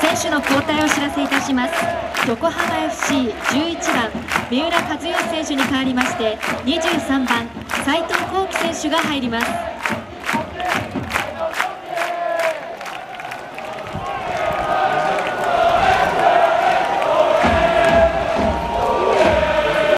選手の交代をお知らせいたします。横浜 FC11 番三浦和義選手に代わりまして23番斉藤幸喜選手が入ります。